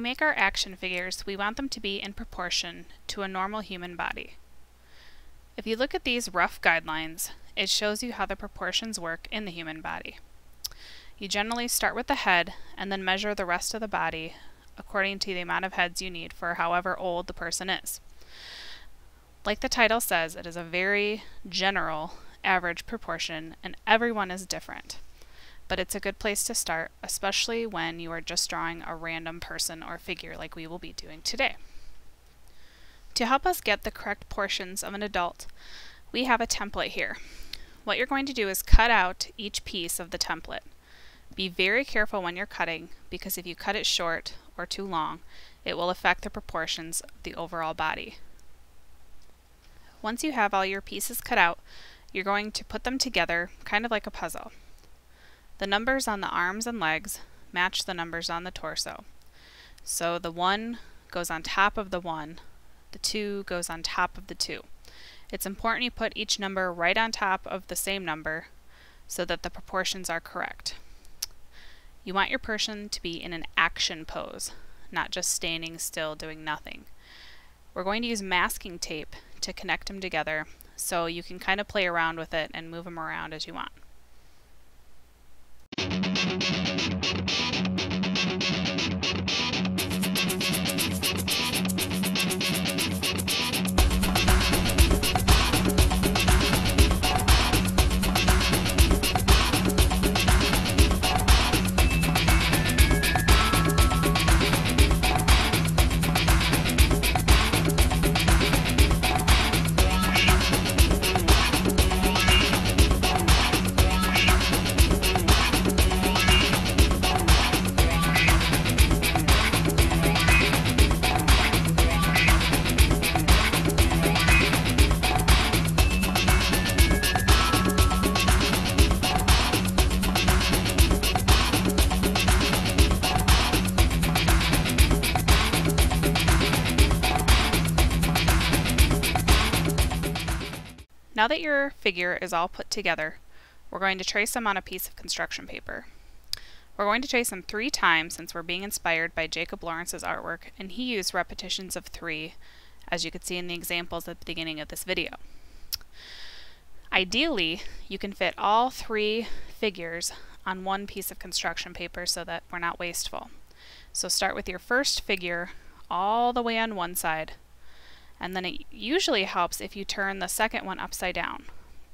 We make our action figures, we want them to be in proportion to a normal human body. If you look at these rough guidelines, it shows you how the proportions work in the human body. You generally start with the head and then measure the rest of the body according to the amount of heads you need for however old the person is. Like the title says, it is a very general average proportion and everyone is different. But it's a good place to start, especially when you are just drawing a random person or figure like we will be doing today. To help us get the correct portions of an adult, we have a template here. What you're going to do is cut out each piece of the template. Be very careful when you're cutting because if you cut it short or too long, it will affect the proportions of the overall body. Once you have all your pieces cut out, you're going to put them together kind of like a puzzle. The numbers on the arms and legs match the numbers on the torso. So the 1 goes on top of the 1, the 2 goes on top of the 2. It's important you put each number right on top of the same number so that the proportions are correct. You want your person to be in an action pose, not just standing still doing nothing. We're going to use masking tape to connect them together so you can kind of play around with it and move them around as you want. Thank you. Now that your figure is all put together, we're going to trace them on a piece of construction paper. We're going to trace them three times since we're being inspired by Jacob Lawrence's artwork, and he used repetitions of three, as you could see in the examples at the beginning of this video. Ideally, you can fit all three figures on one piece of construction paper so that we're not wasteful. So start with your first figure all the way on one side, and then it usually helps if you turn the second one upside down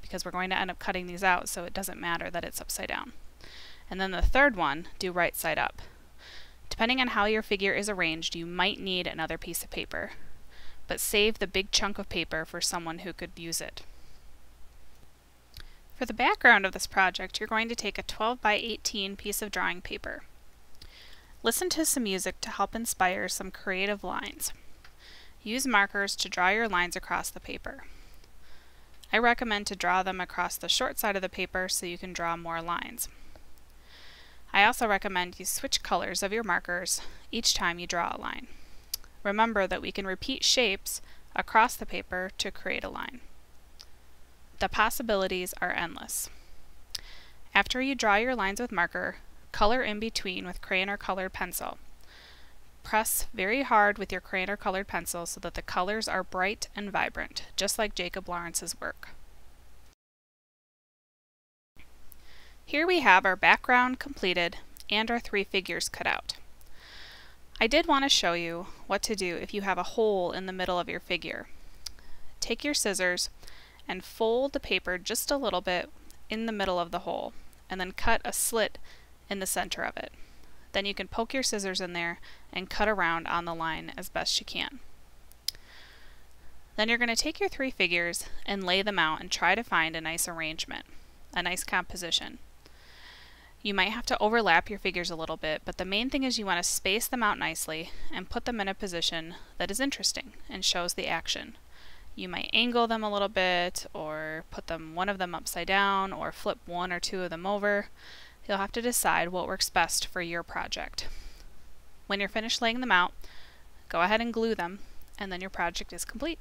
because we're going to end up cutting these out so it doesn't matter that it's upside down. And then the third one, do right side up. Depending on how your figure is arranged, you might need another piece of paper, but save the big chunk of paper for someone who could use it. For the background of this project, you're going to take a 12 by 18 piece of drawing paper. Listen to some music to help inspire some creative lines. Use markers to draw your lines across the paper. I recommend to draw them across the short side of the paper so you can draw more lines. I also recommend you switch colors of your markers each time you draw a line. Remember that we can repeat shapes across the paper to create a line. The possibilities are endless. After you draw your lines with marker, color in between with crayon or colored pencil. Press very hard with your crayon or colored pencil so that the colors are bright and vibrant, just like Jacob Lawrence's work. Here we have our background completed and our three figures cut out. I did want to show you what to do if you have a hole in the middle of your figure. Take your scissors and fold the paper just a little bit in the middle of the hole and then cut a slit in the center of it. Then you can poke your scissors in there and cut around on the line as best you can. Then you're going to take your three figures and lay them out and try to find a nice arrangement, a nice composition. You might have to overlap your figures a little bit, but the main thing is you want to space them out nicely and put them in a position that is interesting and shows the action. You might angle them a little bit or put them one of them upside down or flip one or two of them over. You'll have to decide what works best for your project. When you're finished laying them out, go ahead and glue them, and then your project is complete.